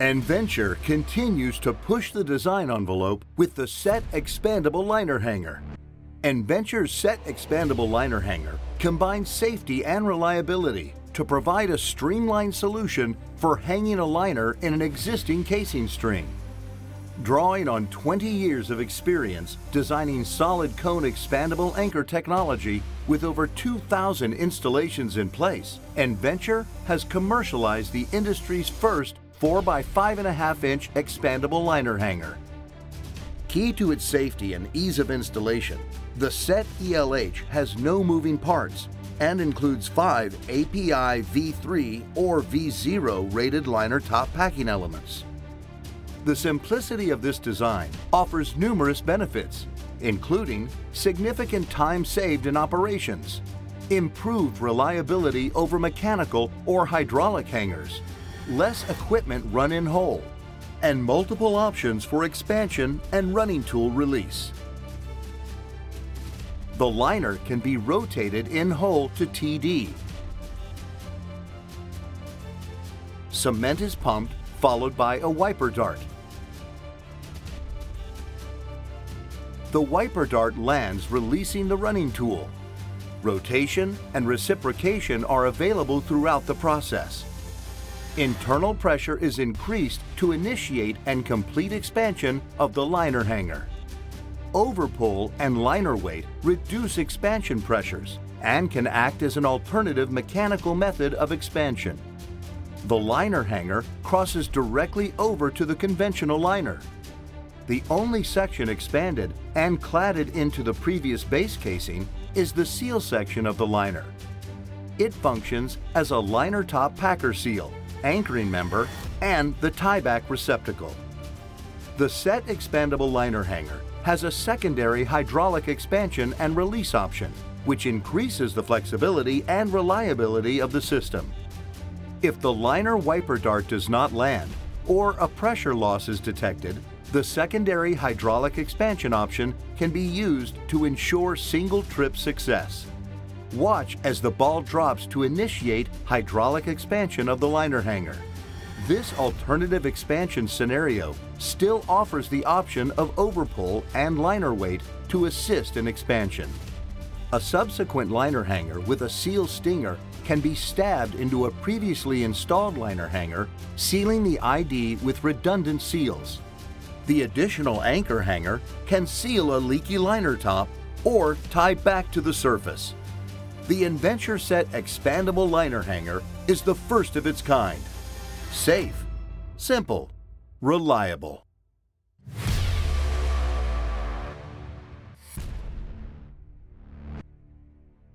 Enventure continues to push the design envelope with the Set Expandable Liner Hanger. Enventure's Set Expandable Liner Hanger combines safety and reliability to provide a streamlined solution for hanging a liner in an existing casing string. Drawing on 20 years of experience designing solid cone expandable anchor technology with over 2,000 installations in place, Enventure has commercialized the industry's first 4 by 5.5 inch expandable liner hanger. Key to its safety and ease of installation, the set ELH has no moving parts and includes five API V3 or V0 rated liner top packing elements. The simplicity of this design offers numerous benefits, including significant time saved in operations, improved reliability over mechanical or hydraulic hangers, less equipment run in hole, and multiple options for expansion and running tool release. The liner can be rotated in hole to TD. Cement is pumped, followed by a wiper dart. The wiper dart lands releasing the running tool. Rotation and reciprocation are available throughout the process. Internal pressure is increased to initiate and complete expansion of the liner hanger. Overpull and liner weight reduce expansion pressures and can act as an alternative mechanical method of expansion. The liner hanger crosses directly over to the conventional liner. The only section expanded and cladded into the previous base casing is the seal section of the liner. It functions as a liner top packer seal anchoring member, and the tieback receptacle. The set expandable liner hanger has a secondary hydraulic expansion and release option, which increases the flexibility and reliability of the system. If the liner wiper dart does not land, or a pressure loss is detected, the secondary hydraulic expansion option can be used to ensure single trip success. Watch as the ball drops to initiate hydraulic expansion of the liner hanger. This alternative expansion scenario still offers the option of overpull and liner weight to assist in expansion. A subsequent liner hanger with a seal stinger can be stabbed into a previously installed liner hanger, sealing the ID with redundant seals. The additional anchor hanger can seal a leaky liner top or tie back to the surface. The Enventure Set Expandable Liner Hanger is the first of its kind. Safe, simple, reliable.